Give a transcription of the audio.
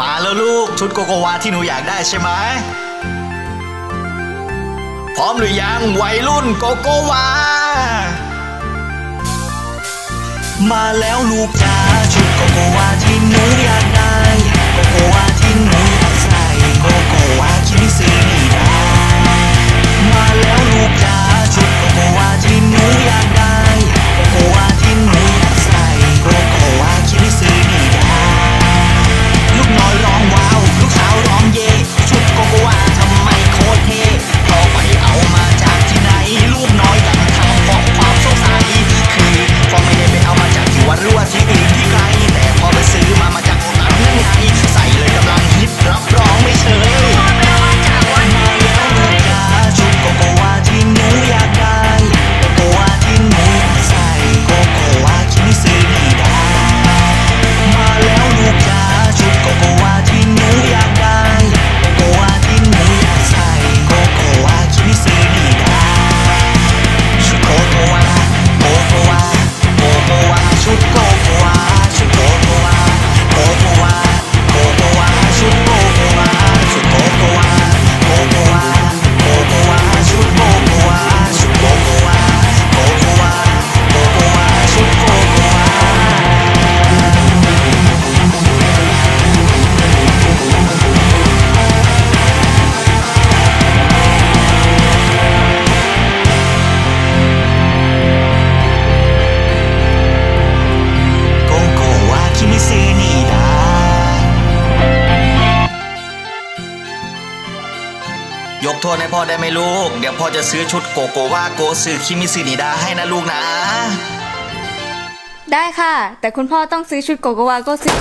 มาแล้วลูก ชุดโกโกวาที่หนูอยากได้ใช่ไหมพร้อมหรือยังวัยรุ่นโกโกวา มาแล้วลูกจ้าชุดโกโก ยกโทษให้พ่อได้ไหมลูก เดี๋ยวพ่อจะซื้อชุดโกโกวาโกซื้อคิมิสินิดาให้นะลูกนะ ได้ค่ะ แต่คุณพ่อต้องซื้อชุดโกโกวาโกซื้อ